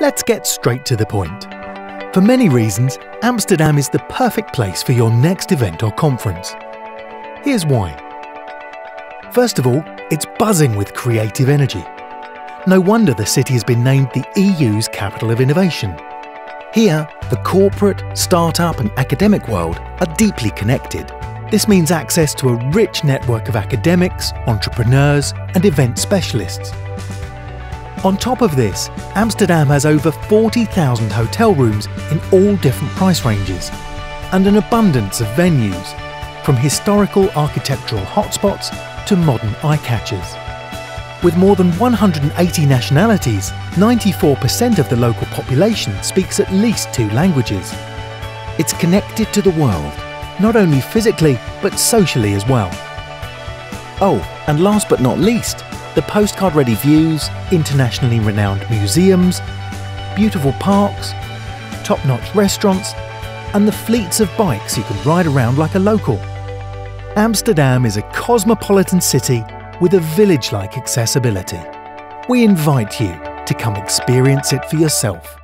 let's get straight to the point. For many reasons, Amsterdam is the perfect place for your next event or conference. Here's why. First of all, it's buzzing with creative energy. No wonder the city has been named the EU's capital of innovation. Here, the corporate, startup, and academic world are deeply connected. This means access to a rich network of academics, entrepreneurs, and event specialists. On top of this, Amsterdam has over 40,000 hotel rooms in all different price ranges and an abundance of venues, from historical architectural hotspots to modern eye catchers. With more than 180 nationalities, 94% of the local population speaks at least two languages. It's connected to the world, not only physically, but socially as well. Oh, and last but not least, the postcard ready views, internationally renowned museums, beautiful parks, top notch restaurants, and the fleets of bikes you can ride around like a local. Amsterdam is a cosmopolitan city with a village like accessibility. We invite you to come experience it for yourself.